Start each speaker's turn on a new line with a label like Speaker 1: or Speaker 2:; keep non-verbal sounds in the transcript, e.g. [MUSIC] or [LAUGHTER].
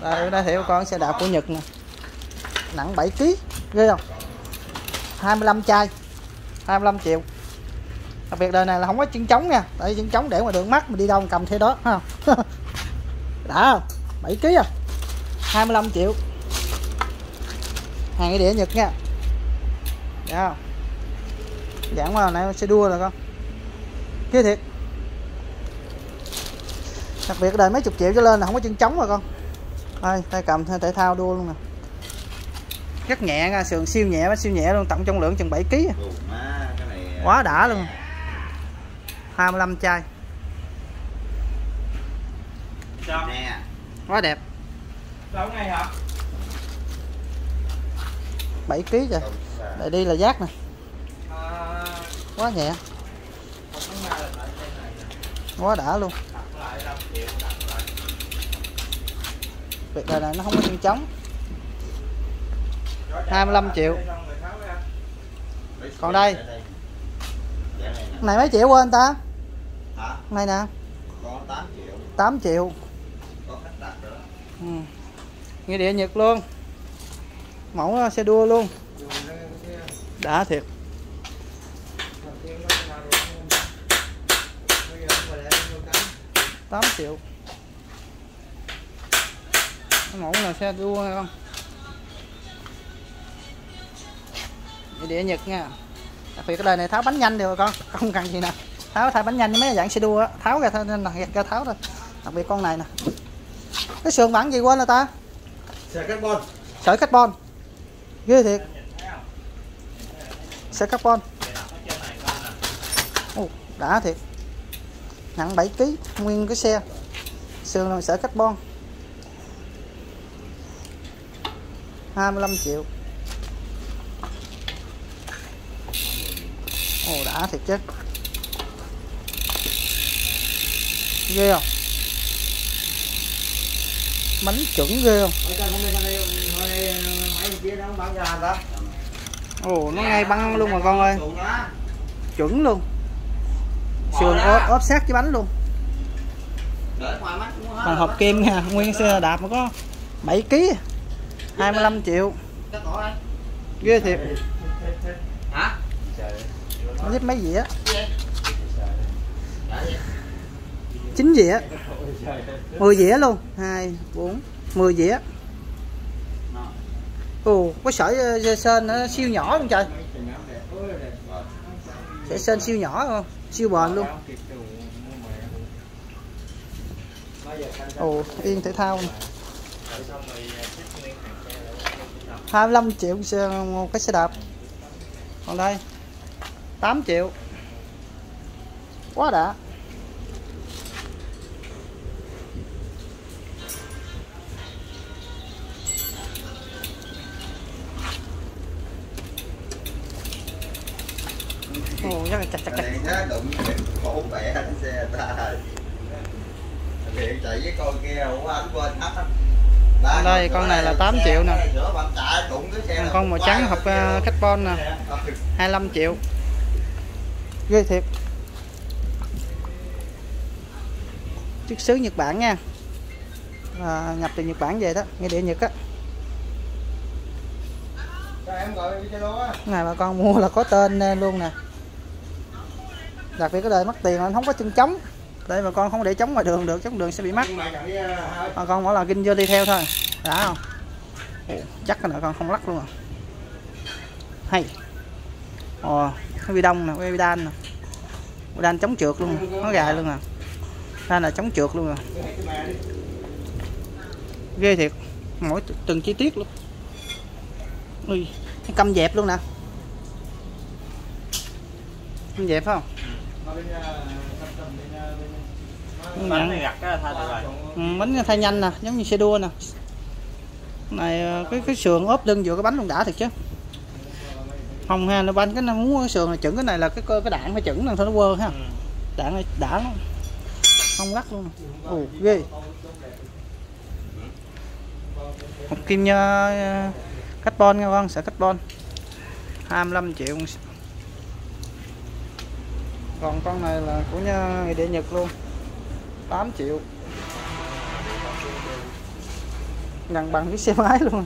Speaker 1: đây đây hiểu con xe đạp của Nhật nè. Nặng 7 kg ghê không? 25 chai 25 triệu. Đặc biệt đời này là không có chân trống nha, tại chân trống để mà đường mắt mình đi đâu mình cầm thế đó, ha. [LAUGHS] Đã không? 7 kg à? 25 triệu. Hàng cái đĩa Nhật nha. Dạ không? Dạng mà này xe đua rồi con. Kia thiệt đặc biệt đời mấy chục triệu cho lên là không có chân trống rồi con. Đây tay cầm thể thao đua luôn nè. Rất nhẹ nha sườn siêu nhẹ siêu nhẹ luôn tổng trọng lượng chừng 7 kg quá đã luôn. 25 chai.
Speaker 2: Nè.
Speaker 1: Quá đẹp.
Speaker 3: Đâu ngay hả?
Speaker 1: 7 kg rồi đây đi là giác nè.
Speaker 3: À,
Speaker 1: quá nhẹ. Quá đã luôn
Speaker 3: Đặt lại 5 triệu, đặt lại.
Speaker 1: việc đời này nó không có trống
Speaker 3: Rồi,
Speaker 1: 25 triệu. Còn đây?
Speaker 2: Này
Speaker 1: mấy triệu quên ta? Này nè.
Speaker 2: Có 8 triệu.
Speaker 1: 8 triệu.
Speaker 2: Có khách đặt rồi đó.
Speaker 1: Ừ. Nghĩa địa Nhật luôn. Mẫu ờ, xe đua luôn. Đã thiệt
Speaker 3: Đầu tiên nó là đồ ăn. Bây giờ không phải để vô cánh.
Speaker 1: 8 triệu. Cái mẫu là xe đua nghe không? Địa Nhật nha. Đặc biệt cái đời này tháo bánh nhanh được con. [LAUGHS] Không cần gì nè. Tháo thay bánh nhanh mấy dạng xe đua tháo ra thôi nên là ra tháo thôi. Đặc biệt con này nè. Cái sườn bản gì quên rồi ta?
Speaker 2: Xe carbon.
Speaker 1: Sợi carbon. Ghê thiệt. Sợi carbon. Ồ, đã thiệt nặng 7 kg nguyên cái xe. Sườn nội sở carbon 25 triệu. Ồ, đã thiệt chứ. Ghê không? Bánh chuẩn ghê không? Ồ, nó ngay băng luôn mà con ơi. Chuẩn luôn sườn ốp, ốp sát với bánh luôn. Còn hộp kim nha nguyên xe đạp mà có 7 kg 25 triệu. Ghê thiệt.
Speaker 2: Hả?
Speaker 1: nó giúp mấy dĩa? 9 dĩa. 10 dĩa luôn. 2 4 10 dĩa. Ồ có sợi ờ, sên nó siêu nhỏ luôn trời? Sợi sên siêu nhỏ không siêu bền luôn. Ồ, yên thể thao này. 25 triệu một cái xe đạp. Còn đây 8 triệu. Quá đã. Ồ chắc là chặt chặt chặt.
Speaker 2: Này nó đụng khổ bẻ cái xe? Ta Điện chạy với con kia không anh quên hết
Speaker 1: Còn đây, con này là 8 triệu nè.
Speaker 2: Sửa bạn chạy đụng cái xe
Speaker 1: Còn
Speaker 2: là
Speaker 1: con màu trắng hộp ờ, carbon nè.
Speaker 2: Ừ.
Speaker 1: 25 triệu. Ghê thiệt. Chiếc xứ Nhật Bản nha. À, nhập từ Nhật Bản về đó nghe địa Nhật á? Này bà con mua là có tên ờ, luôn nè đặc biệt cái đời mất tiền là không có chân chống. Đây bà con không để chống ngoài đường được chống đường sẽ bị mắc.
Speaker 3: Mà
Speaker 1: bà con mỗi là kinh vô đi theo thôi. Đã không? Chắc cái con không lắc luôn à. Hay. Ồ, cái bi đông nè, cái bi đan nè. Bi đan chống trượt luôn, nó gài luôn à. Đan là chống trượt luôn à. Ghê thiệt. Mỗi từng chi tiết luôn. Ui, cái căm dẹp luôn nè. Căm dẹp phải không?
Speaker 3: Bên, à, à,
Speaker 1: Bánh
Speaker 3: này gặt á, tha được rồi.
Speaker 1: Ừ, bánh thay nhanh nè giống như xe đua nè. Này ờ, cái cái sườn ốp lưng vừa cái bánh luôn đã thật chứ. Không ha nó bánh cái nó muốn cái sườn là chuẩn cái này là cái cơ cái đạn phải chuẩn là thôi nó quơ ha. Đạn này đã lắm. Không gắt luôn. Ồ ghê. Một kim nhơ ờ, carbon nha con sợ carbon. 25 triệu còn con này là của nhà người địa nhật luôn. 8 triệu. Gần bằng chiếc xe máy luôn.